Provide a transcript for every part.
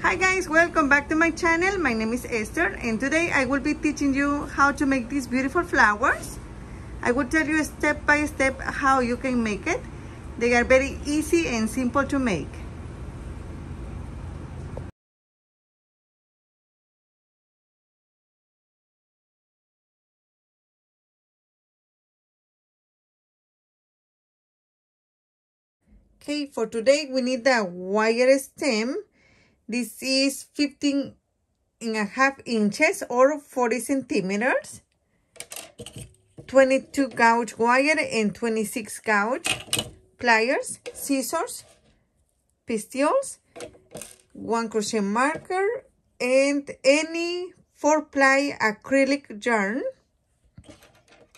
Hi guys, welcome back to my channel. My name is Esther and today I will be teaching you how to make these beautiful flowers. I will tell you step by step how you can make it. They are very easy and simple to make. Okay, for today we need the wire stem. This is 15 and a half inches or 40 centimeters. 22 gauge wire and 26 gauge pliers, scissors, pistils, one crochet marker, and any four ply acrylic yarn.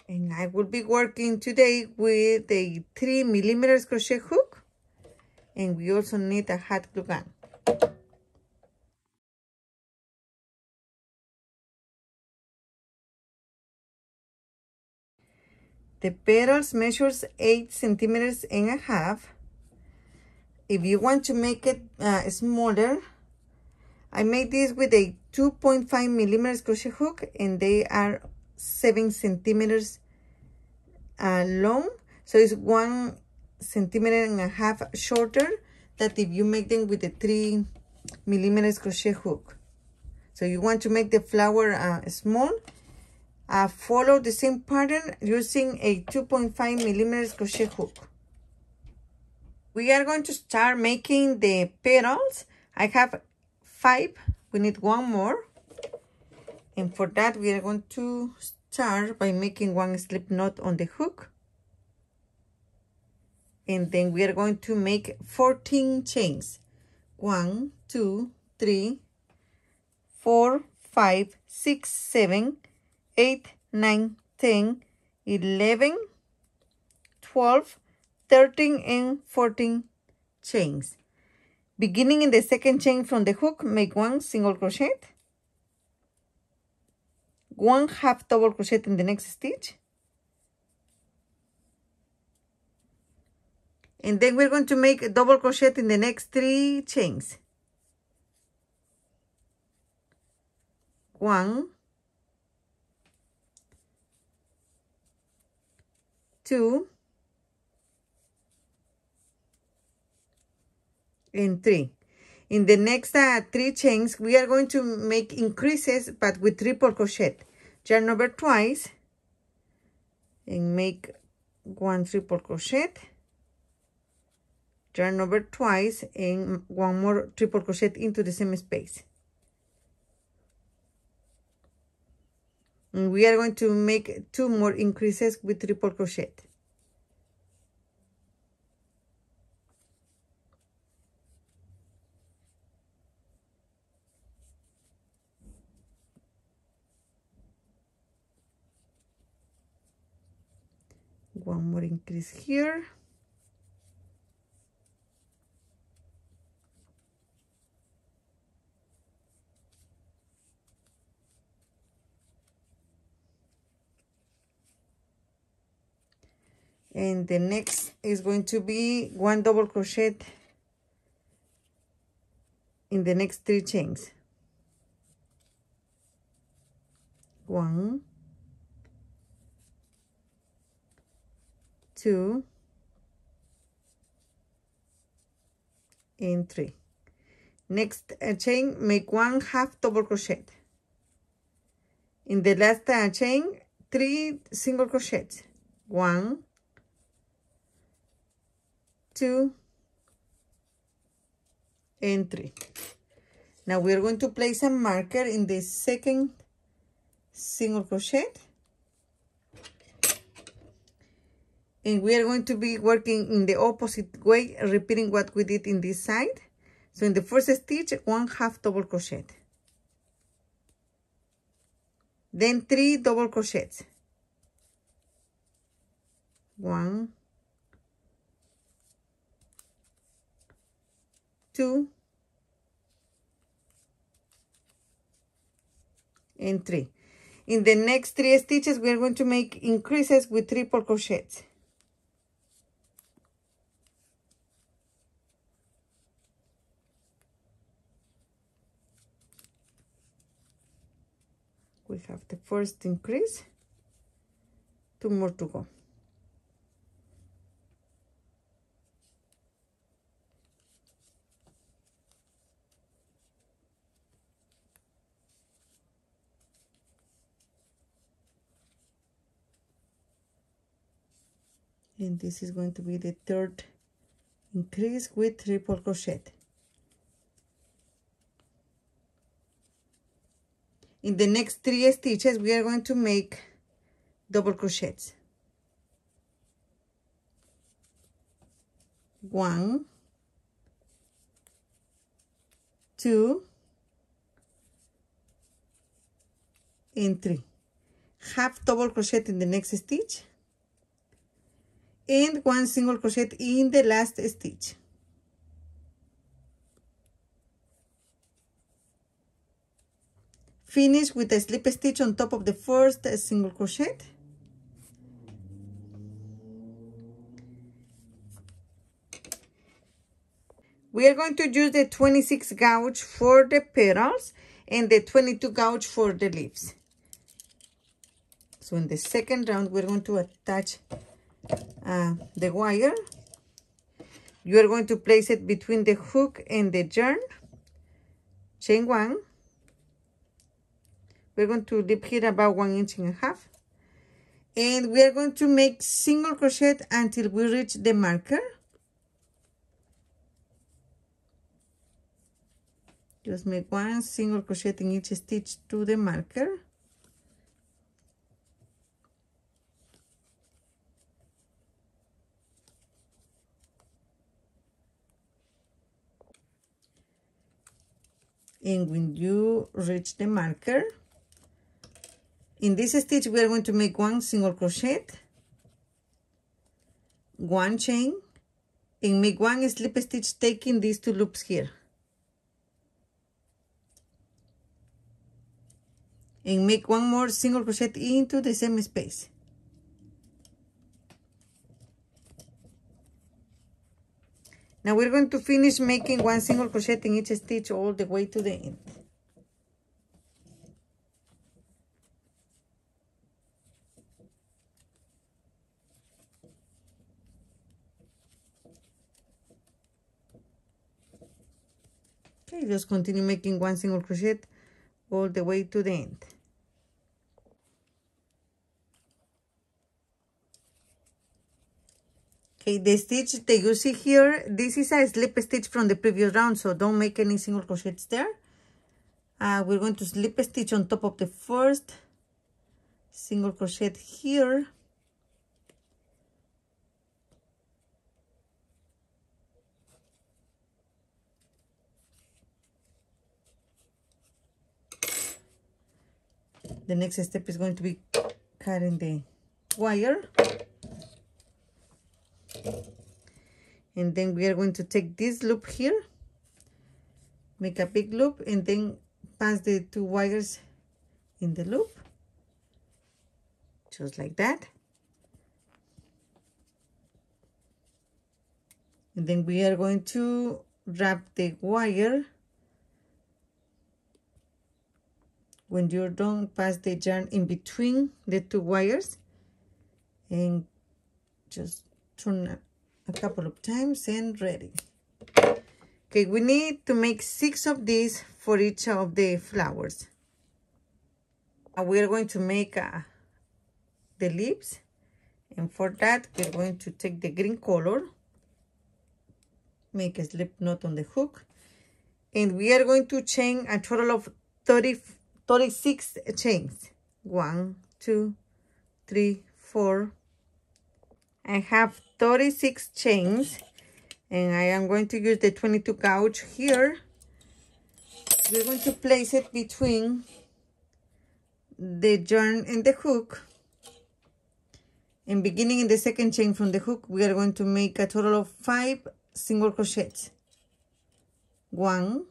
And I will be working today with a 3 millimeters crochet hook and we also need a hot glue gun. The petals measures 8 centimeters and a half. If you want to make it uh, smaller, I made this with a 2.5 millimeters crochet hook and they are 7 centimeters uh, long. So it's one centimeter and a half shorter that if you make them with a three millimeters crochet hook. So you want to make the flower uh, small, uh, follow the same pattern using a 2.5 millimeters crochet hook. We are going to start making the petals. I have five, we need one more. And for that, we are going to start by making one slip knot on the hook and then we are going to make 14 chains one two three four five six seven eight nine ten eleven twelve thirteen and 14 chains. Beginning in the second chain from the hook make one single crochet. One half double crochet in the next stitch. And then we're going to make a double crochet in the next three chains. One two and three. In the next uh, three chains we are going to make increases but with triple crochet. Yarn over twice. And make one triple crochet. Yarn over twice and one more triple crochet into the same space we are going to make two more increases with triple crochet. One more increase here and the next is going to be one double crochet in the next three chains. One two and three. Next uh, chain make one half double crochet. In the last uh, chain three single crochets. One two, and three. Now we're going to place a marker in the second single crochet. And we are going to be working in the opposite way, repeating what we did in this side. So in the first stitch, one half double crochet. Then three double crochets. One, two, and three. In the next three stitches, we are going to make increases with triple crochets. We have the first increase, two more to go. And this is going to be the third increase with triple crochet. In the next three stitches we are going to make double crochets. One two and three. Half double crochet in the next stitch and one single crochet in the last stitch. Finish with a slip stitch on top of the first single crochet. We are going to use the 26 gauge for the petals and the 22 gauge for the leaves. So in the second round we're going to attach uh, the wire. You are going to place it between the hook and the yarn. Chain one. We're going to dip here about one inch and a half. And we are going to make single crochet until we reach the marker. Just make one single crochet in each stitch to the marker and when you reach the marker. In this stitch we are going to make one single crochet one chain and make one slip stitch taking these two loops here. And make one more single crochet into the same space Now we're going to finish making one single crochet in each stitch all the way to the end. Okay, just continue making one single crochet all the way to the end. Okay, the stitch that you see here, this is a slip stitch from the previous round, so don't make any single crochets there. Uh, we're going to slip stitch on top of the first single crochet here. The next step is going to be cutting the wire and then we are going to take this loop here. Make a big loop and then pass the two wires in the loop. Just like that. And then we are going to wrap the wire when you're done pass the yarn in between the two wires and just turn a couple of times and ready. Okay we need to make six of these for each of the flowers. And we're going to make uh, the leaves. And for that we're going to take the green color. Make a slip knot on the hook. And we are going to chain a total of 30 36 chains. One two three four I have 36 chains and I am going to use the 22 gauge here. We're going to place it between the yarn and the hook. And beginning in the second chain from the hook, we are going to make a total of five single crochets. One,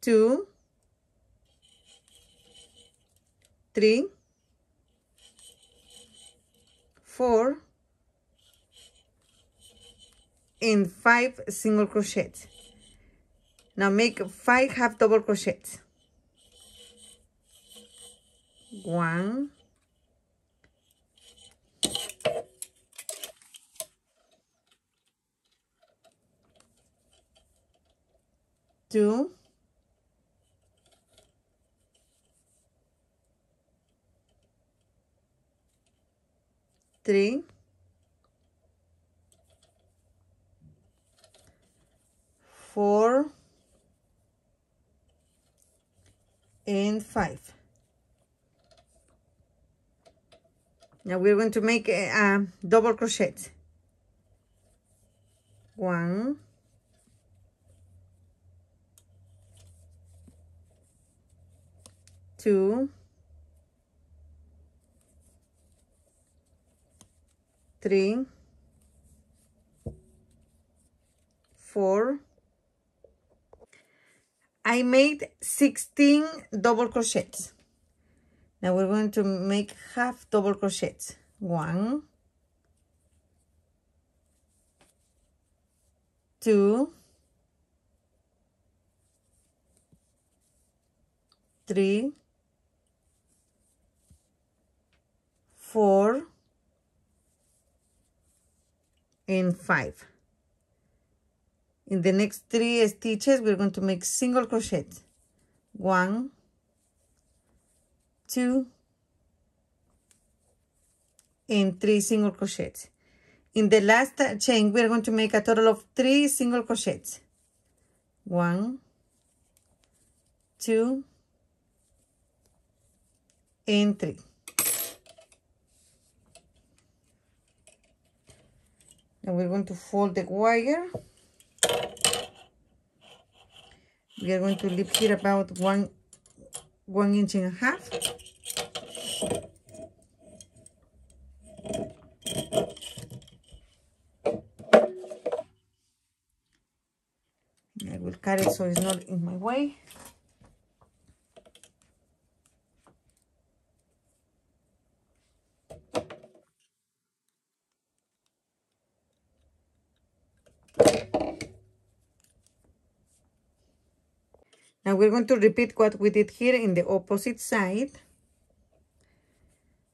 two, three, four and five single crochets. Now make five half double crochets. One, two, three, four, and five. Now we're going to make a, a double crochet. One, two, three, four. I made 16 double crochets. Now we're going to make half double crochets. One, two, three, four, and five. In the next three stitches, we're going to make single crochet. One, two, and three single crochets. In the last chain, we're going to make a total of three single crochets. One, two, and three. Now we're going to fold the wire. We are going to leave here about one, one inch and a half. I will cut it so it's not in my way. We're going to repeat what we did here in the opposite side.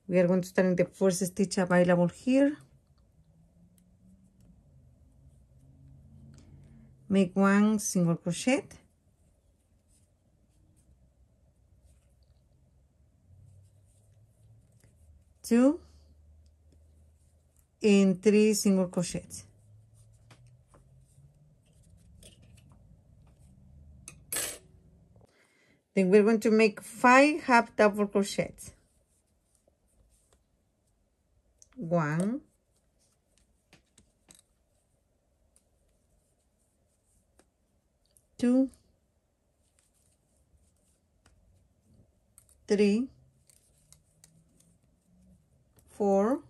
We are going to start in the first stitch available here. Make one single crochet. Two and three single crochets. Then we're going to make five half double crochets. One, two, three, four,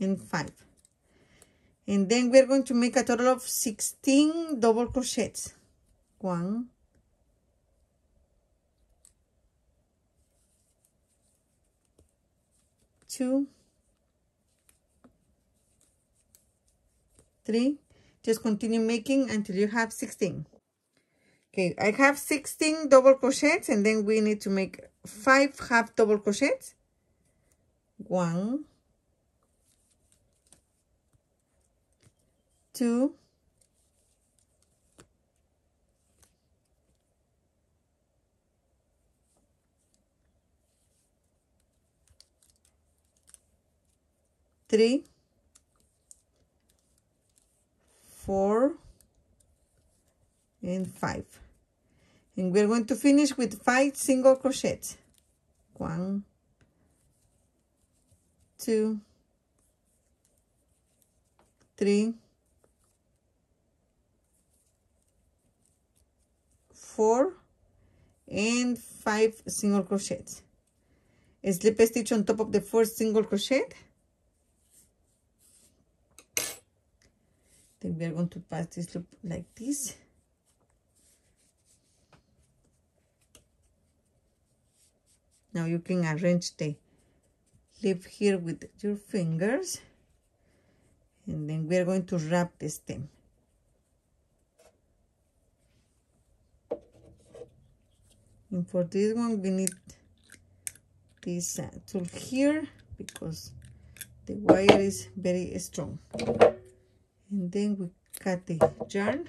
and five. And then we're going to make a total of 16 double crochets. One, two, three. Just continue making until you have 16. Okay, I have 16 double crochets and then we need to make five half double crochets. One, two, three, four, and five. And we're going to finish with five single crochets. One, two, three, four, and five single crochets. A slip stitch on top of the first single crochet then we are going to pass this loop like this. Now you can arrange the leaf here with your fingers. And then we are going to wrap the stem. And for this one we need this uh, tool here because the wire is very strong and then we cut the yarn.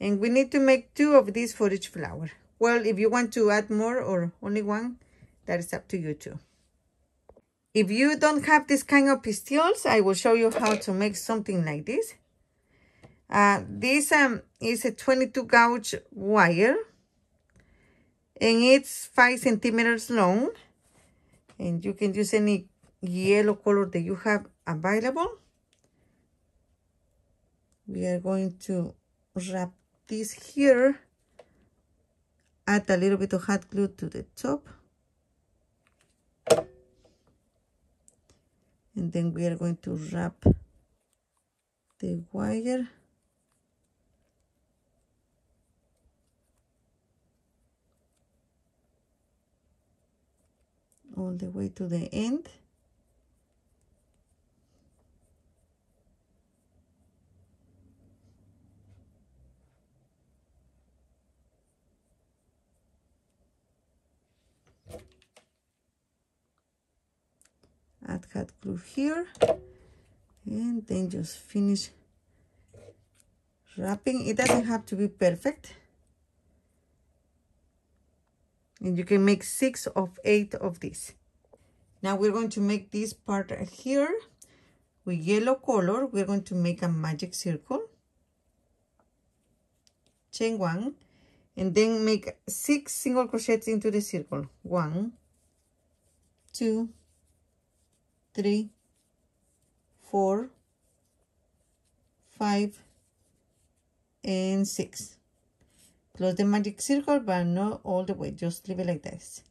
And we need to make two of these for each flower. Well if you want to add more or only one that is up to you too if you don't have this kind of pistils i will show you how to make something like this. Uh, this um, is a 22 gauge wire. And it's 5 centimeters long. And you can use any yellow color that you have available we are going to wrap this here. Add a little bit of hot glue to the top. And then we are going to wrap the wire. All the way to the end add hot glue here. And then just finish wrapping. It doesn't have to be perfect. And you can make six of eight of these. Now we're going to make this part here with yellow color. We're going to make a magic circle. Chain one. And then make six single crochets into the circle. One two three four five and six. Close the magic circle but not all the way just leave it like this.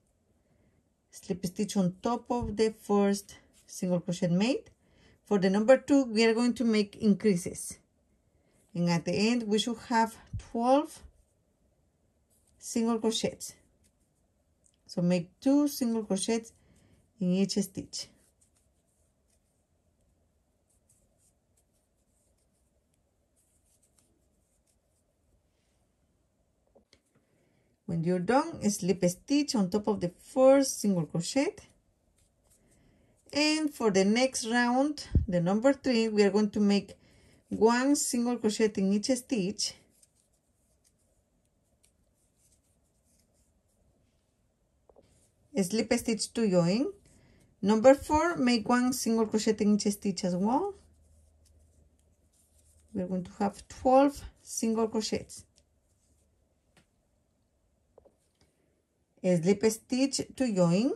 Slip stitch on top of the first single crochet made. For the number two we are going to make increases. And at the end we should have 12 single crochets. So make two single crochets in each stitch when you're done slip a stitch on top of the first single crochet. And for the next round the number three we are going to make one single crochet in each stitch. Slip a stitch to join number four make one single crochet in each stitch as well. We're going to have 12 single crochets slip stitch to join.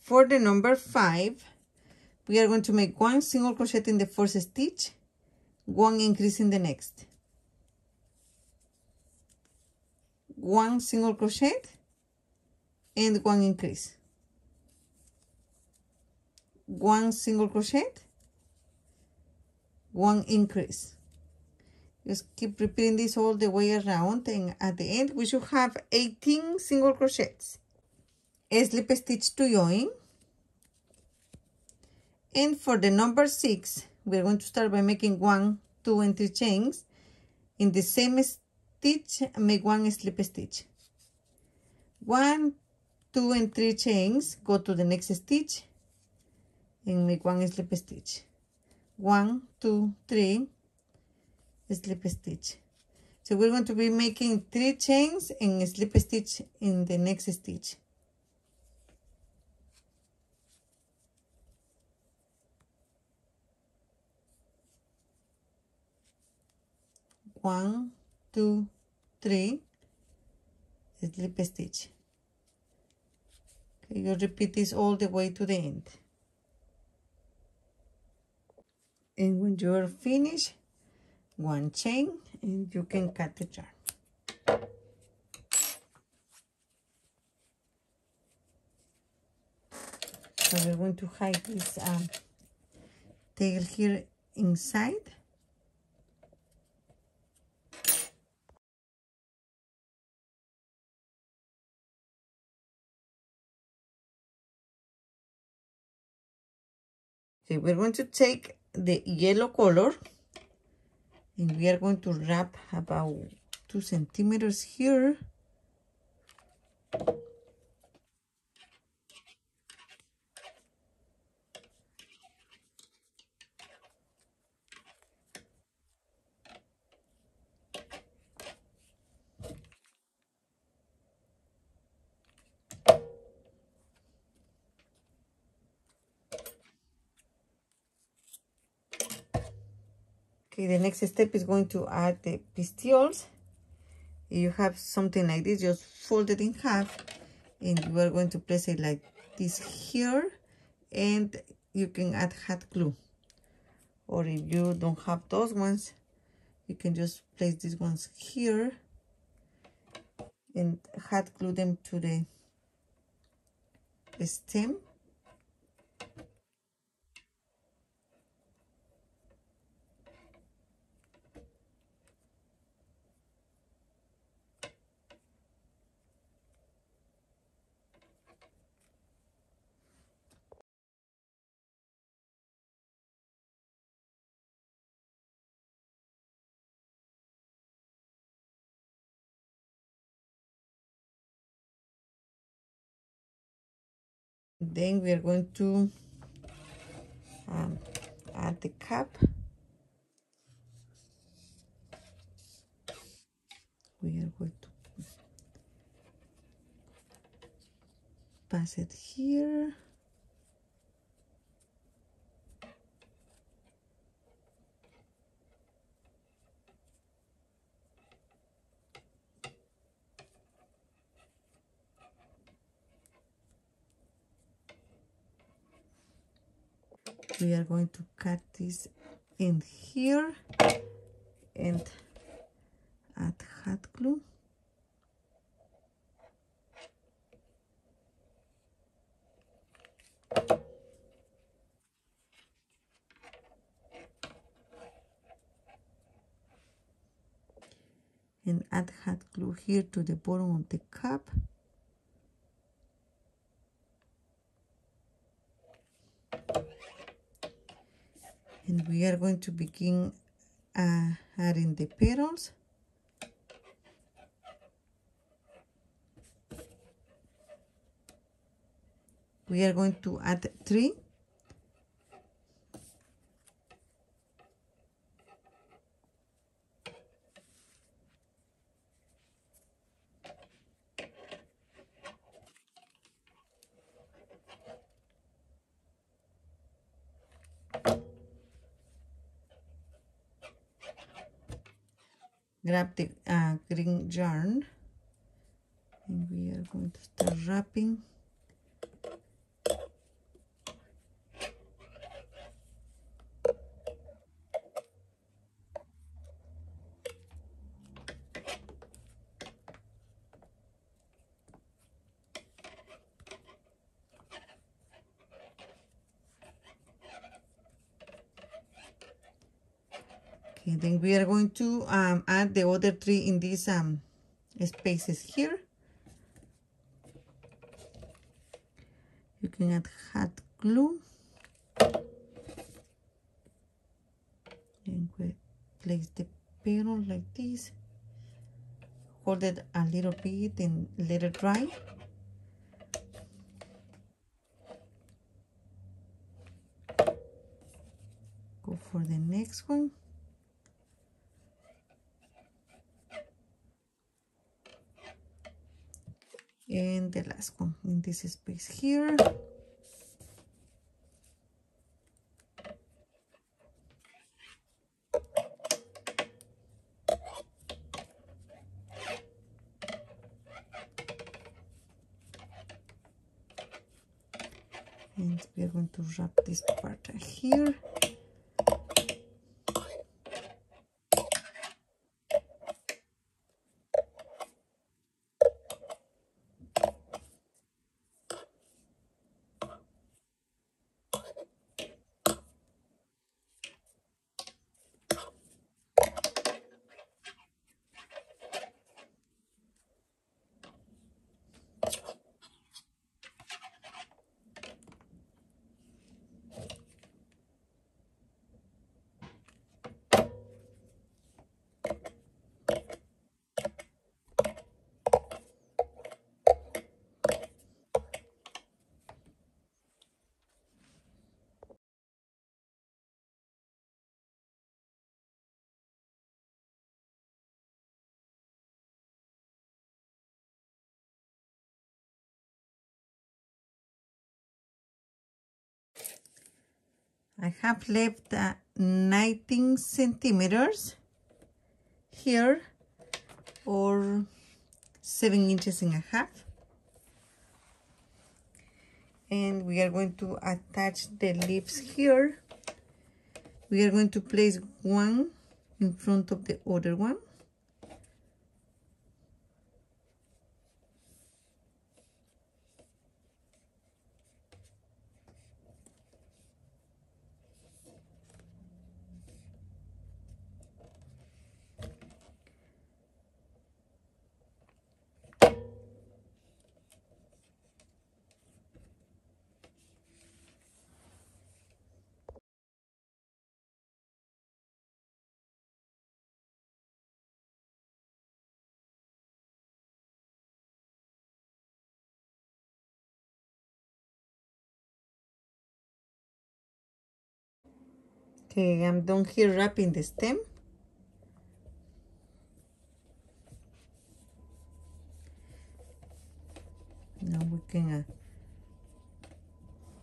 For the number five we are going to make one single crochet in the first stitch one increase in the next. One single crochet and one increase. One single crochet one increase just keep repeating this all the way around and at the end we should have 18 single crochets. A slip stitch to join. And for the number six, we're going to start by making one, two, and three chains. In the same stitch, make one slip stitch. One, two, and three chains, go to the next stitch and make one slip stitch. One, two, three, slip stitch. So we're going to be making three chains and slip stitch in the next stitch. One two three slip stitch. Okay you repeat this all the way to the end. And when you're finished one chain and you can cut the yarn. So we're going to hide this um, tail here inside. Okay, we're going to take the yellow color and we are going to wrap about two centimeters here. Okay, the next step is going to add the pistils. You have something like this, just fold it in half and are going to place it like this here and you can add hot glue. Or if you don't have those ones, you can just place these ones here and hot glue them to the stem then we are going to um, add the cap we are going to pass it here we are going to cut this in here and add hot glue. And add hot glue here to the bottom of the cup and we are going to begin uh, adding the petals. We are going to add three grab the uh, green yarn and we are going to start wrapping Okay, then we are going to um, add the other three in these um, spaces here. You can add hot glue. And we place the petal like this. Hold it a little bit and let it dry. Go for the next one. And the last one in this space here. And we are going to wrap this part here I have left uh, 19 centimeters here or 7 inches and a half. And we are going to attach the leaves here. We are going to place one in front of the other one Okay, I'm done here wrapping the stem. Now we can uh,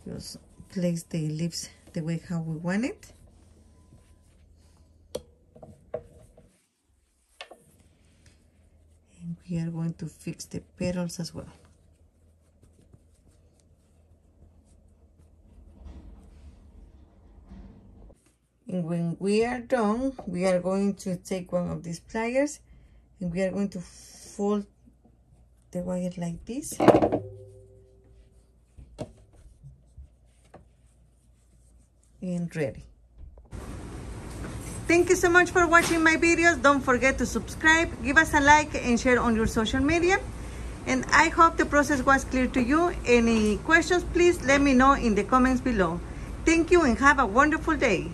just place the leaves the way how we want it. And we are going to fix the petals as well. And when we are done, we are going to take one of these pliers and we are going to fold the wire like this. And ready. Thank you so much for watching my videos. Don't forget to subscribe, give us a like and share on your social media. And I hope the process was clear to you. Any questions, please let me know in the comments below. Thank you and have a wonderful day.